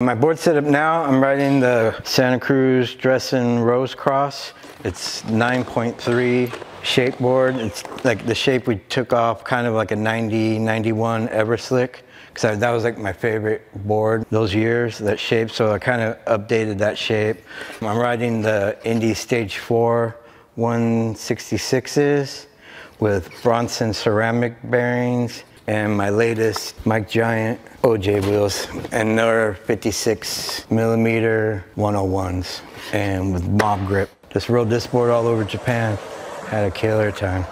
My board setup now, I'm riding the Santa Cruz Dressen Rose Cross. It's 9.3 shape board. It's like the shape we took off kind of like a 90, 91 Everslick. Cause that was like my favorite board those years, that shape. So I kind of updated that shape. I'm riding the Indy Stage 4 166s with Bronson ceramic bearings and my latest Mike Giant OJ wheels and they're 56 millimeter 101s and with mob grip. Just rode this board all over Japan. Had a killer time.